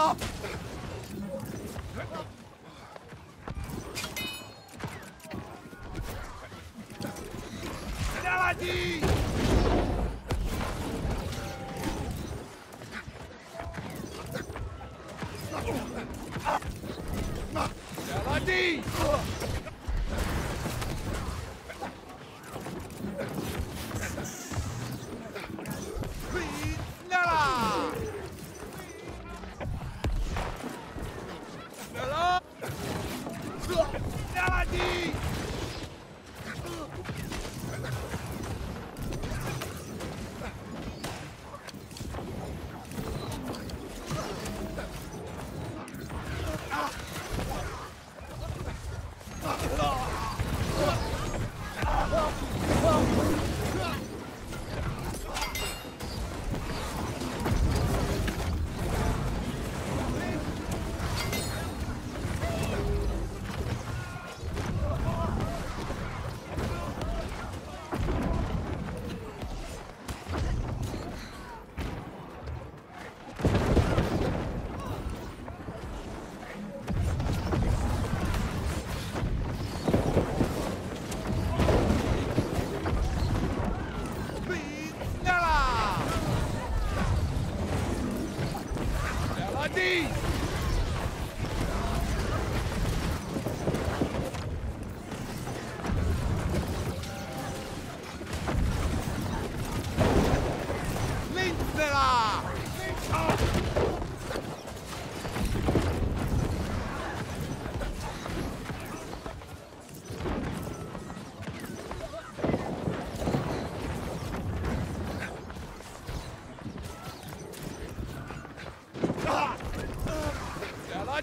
Avanti! Avanti! Nella!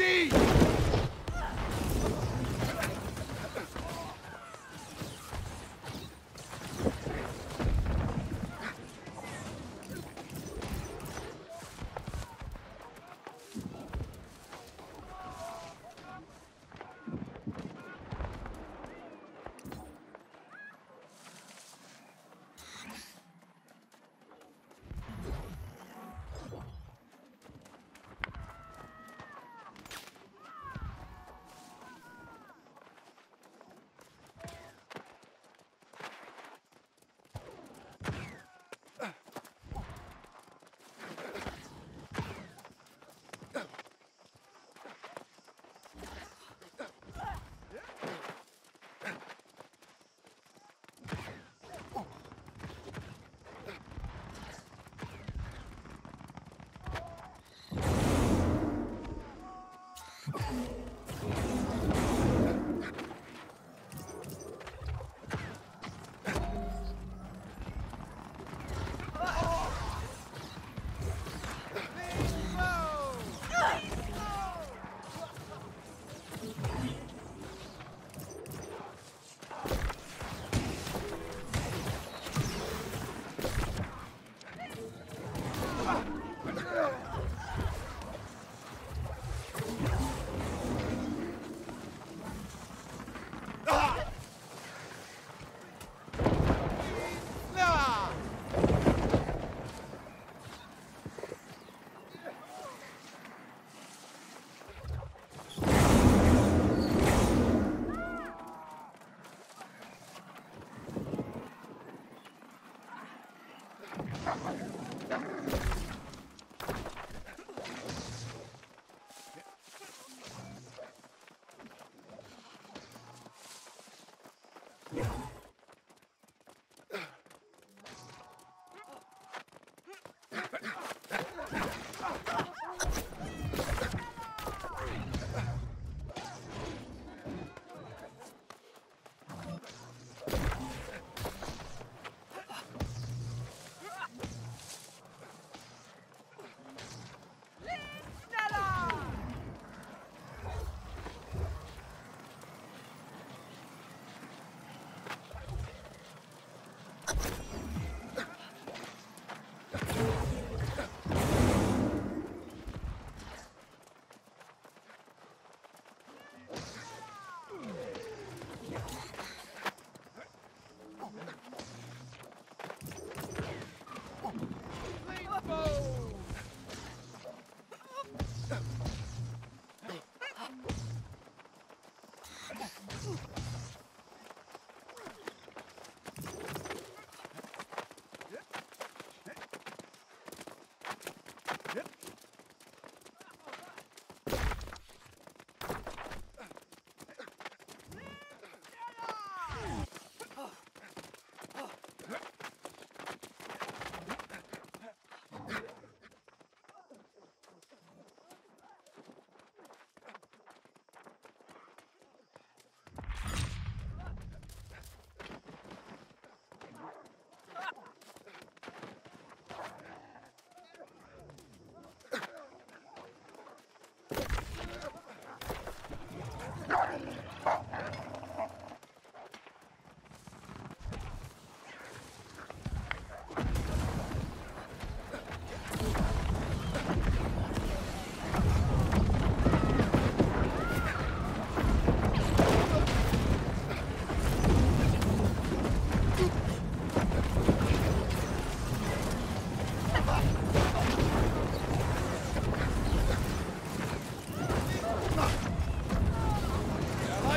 thee! Yeah.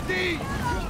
Gandhi!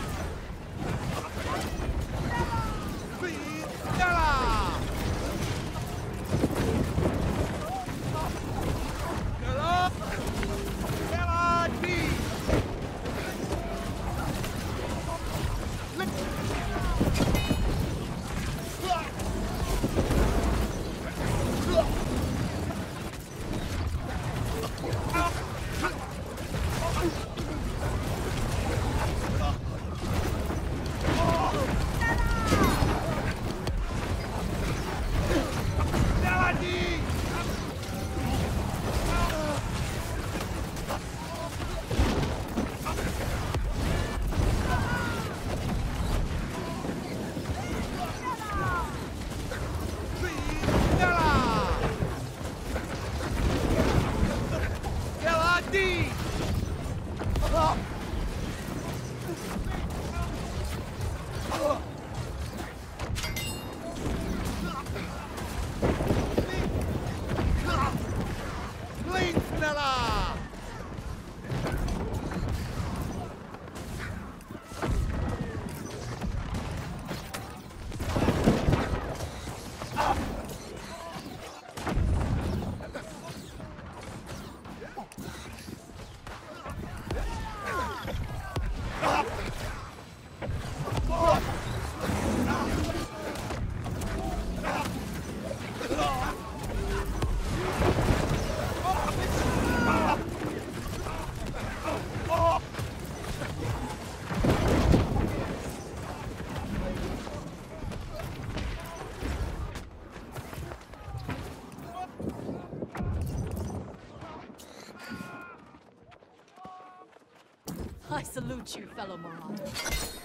I salute you, fellow Marauder.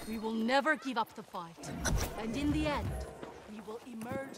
We will never give up the fight. And in the end, we will emerge